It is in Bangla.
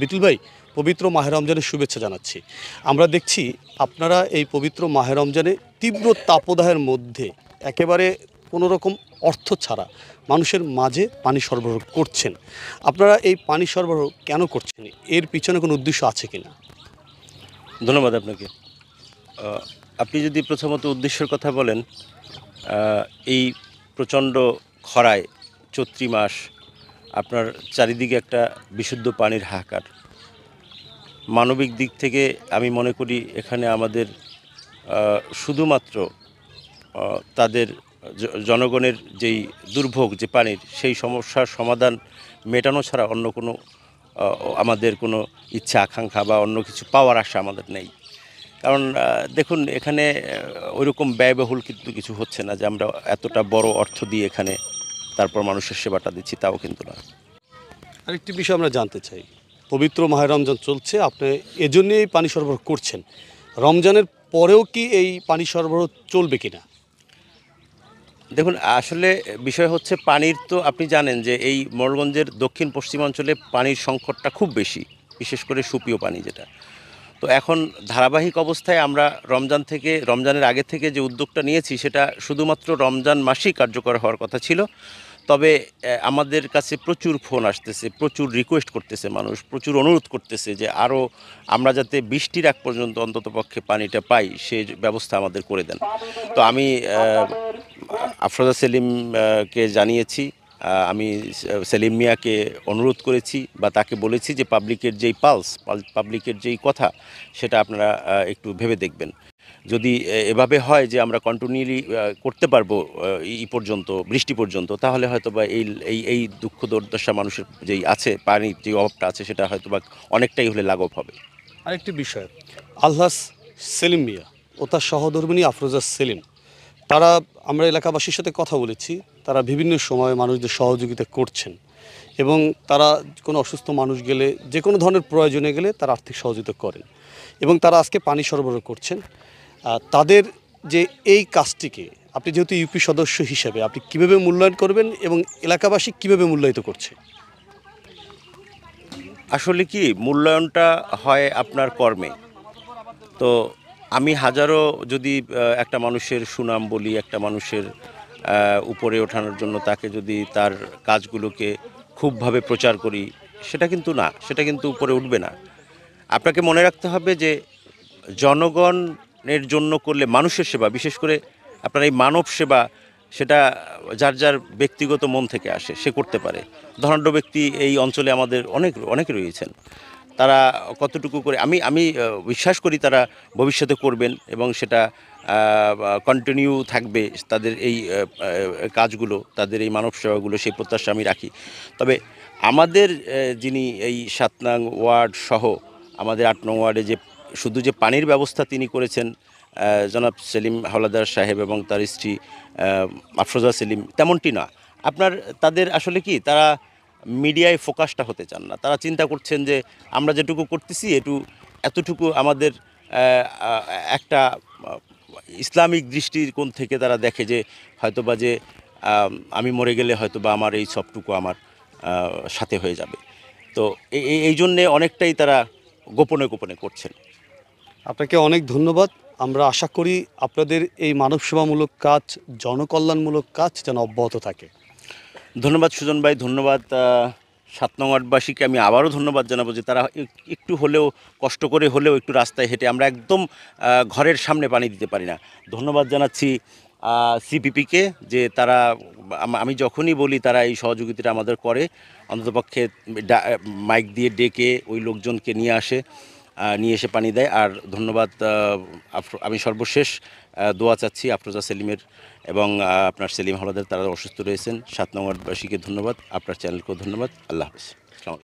বিটুল ভাই, পবিত্র মাহের রমজানের শুভেচ্ছা জানাচ্ছি। আমরা দেখছি আপনারা এই পবিত্র মাহের রমজানে তীব্র তাপদাহের মধ্যে একেবারে কোনো রকম অর্থ ছাড়া মানুষের মাঝে পানি সরবরাহ করছেন। আপনারা এই পানি সরবরাহ কেন করছেন? এর পিছনে কোনো উদ্দেশ্য আছে কি না ধন্যবাদ আপনাকে। আপনি যদি প্রথমত উদ্দেশ্যের কথা বলেন এই প্রচণ্ড খরায় চৈত্রি মাস আপনার চারিদিকে একটা বিশুদ্ধ পানির হাহাকার। মানবিক দিক থেকে আমি মনে করি এখানে আমাদের শুধুমাত্র তাদের জনগণের যেই দুর্ভোগ, যে পানির, সেই সমস্যার সমাধান মেটানো ছাড়া অন্য কোনো আমাদের কোনো ইচ্ছা, আকাঙ্ক্ষা বা অন্য কিছু পাওয়ার আশা আমাদের নেই। কারণ দেখুন, এখানে ওইরকম ব্যয়বহুল কিন্তু কিছু হচ্ছে না যে আমরা এতটা বড় অর্থ দিয়ে এখানে তারপর মানুষের সেবাটা দিচ্ছি তাও কিন্তু না আরেকটি বিষয় আমরা জানতে চাই। পবিত্র মাহের রমজান চলছে আপনি এজন্যই পানি সরবরাহ করছেন। রমজানের পরেও কি এই পানি সরবরাহ চলবে কিনা? দেখুন আসলে বিষয় হচ্ছে পানির তো আপনি জানেন যে এই মোরগঞ্জের দক্ষিণ পশ্চিমাঞ্চলে পানির সংকটটা খুব বেশি বিশেষ করে সুপীয় পানি যেটা। তো এখন ধারাবাহিক অবস্থায় আমরা রমজান থেকে, রমজানের আগে থেকে যে উদ্যোগটা নিয়েছি, সেটা শুধুমাত্র রমজান মাসেই কার্যকর হওয়ার কথা ছিল। তবে আমাদের কাছে প্রচুর ফোন আসতেছে, প্রচুর রিকোয়েস্ট করতেছে মানুষ, প্রচুর অনুরোধ করতেছে যে আরও আমরা যাতে বৃষ্টির আগ পর্যন্ত অন্ততপক্ষে পানিটা পাই, সে ব্যবস্থা আমাদের করে দেন। তো আমি আফরোজা সেলিমকে জানিয়েছি আমি সেলিম মিয়াকে অনুরোধ করেছি বা তাকে বলেছি যে পাবলিকের যেই পালস পাবলিকের যেই কথা, সেটা আপনারা একটু ভেবে দেখবেন। যদি এভাবে হয় যে আমরা কন্টিনিউলি করতে পারব ই পর্যন্ত, বৃষ্টি পর্যন্ত, তাহলে হয়তো বা এই এই এই দুঃখ দুর্দশা মানুষের যেই আছে, পানির যে অভাবটা আছে, সেটা হয়তো বা অনেকটাই হলে লাঘব হবে। আরেকটি বিষয় আল্লাহ সেলিম মিয়া ও তার সহধর্মিনী আফরোজা সেলিম, তারা, আমরা এলাকাবাসীর সাথে কথা বলেছি তারা বিভিন্ন সময়ে মানুষদের সহযোগিতা করছেন এবং তারা কোনো অসুস্থ মানুষ গেলে, যে কোনো ধরনের প্রয়োজনে গেলে তারা আর্থিক সহযোগিতা করেন এবং তারা আজকে পানি সরবরাহ করছেন। তাদের যে এই কাজটিকে আপনি যেহেতু ইউপি সদস্য হিসেবে, আপনি কীভাবে মূল্যায়ন করবেন এবং এলাকাবাসী কীভাবে মূল্যায়িত করছে? আসলে কি, মূল্যায়নটা হয় আপনার কর্মে। তো আমি হাজারো যদি একটা মানুষের সুনাম বলি, একটা মানুষের উপরে ওঠানোর জন্য তাকে যদি তার কাজগুলোকে খুবভাবে প্রচার করি, সেটা কিন্তু না, সেটা কিন্তু উপরে উঠবে না। আপনাকে মনে রাখতে হবে যে জনগণের জন্য করলে মানুষের সেবা, বিশেষ করে আপনার এই মানব সেবা, সেটা যার যার ব্যক্তিগত মন থেকে আসে, সে করতে পারে। ধনাঢ্য ব্যক্তি এই অঞ্চলে আমাদের অনেক, অনেকে রয়েছেন। তারা কতটুকু করে, আমি আমি বিশ্বাস করি তারা ভবিষ্যতে করবেন এবং সেটা কন্টিনিউ থাকবে তাদের এই কাজগুলো, তাদের এই মানব সেবাগুলো, সেই প্রত্যাশা আমি রাখি। তবে আমাদের যিনি এই সাত নং ওয়ার্ড সহ আমাদের আট নং ওয়ার্ডে যে, শুধু যে পানির ব্যবস্থা তিনি করেছেন জনাব সেলিম হাওলাদার সাহেব এবং তার স্ত্রী আফরোজা সেলিম, তেমনটি না। আপনার, তাদের আসলে কি, তারা মিডিয়ায় ফোকাসটা হতে চান না। তারা চিন্তা করছেন যে, আমরা যেটুকু করতেছি, এটু, এতটুকু আমাদের একটা ইসলামিক দৃষ্টিকোণ থেকে তারা দেখে যে হয়তোবা যে আমি মরে গেলে হয়তোবা আমার এই সবটুকু আমার সাথে হয়ে যাবে। তো এই- এই- এই জন্যে অনেকটাই তারা গোপনে গোপনে করছেন। আপনাকে অনেক ধন্যবাদ। আমরা আশা করি আপনাদের এই মানব সেবামূলক কাজ জনকল্যাণমূলক কাজ যেন অব্যাহত থাকে। ধন্যবাদ সুজন ভাই ধন্যবাদ সাত নং ওয়ার্ডবাসীকে আমি আবারও ধন্যবাদ জানাব যে তারা একটু হলেও, কষ্ট করে হলেও একটু রাস্তায় হেঁটে আমরা একদম ঘরের সামনে পানি দিতে পারি না। ধন্যবাদ জানাচ্ছি সিপিপিকে যে তারা, আমি যখনই বলি তারা এই সহযোগিতাটা আমাদের করে, অন্ততপক্ষে মাইক দিয়ে ডেকে ওই লোকজনকে নিয়ে আসে। নিয়ে এসে পানি দেয়। আর ধন্যবাদ আমি সর্বশেষ দোয়া চাচ্ছি আফরোজা সেলিমের এবং আপনার সেলিম হলাদের তারা অসুস্থ রয়েছেন। সাত নম্বরবাসীকে ধন্যবাদ। আপনার চ্যানেলকেও ধন্যবাদ। আল্লাহ হাফিজ।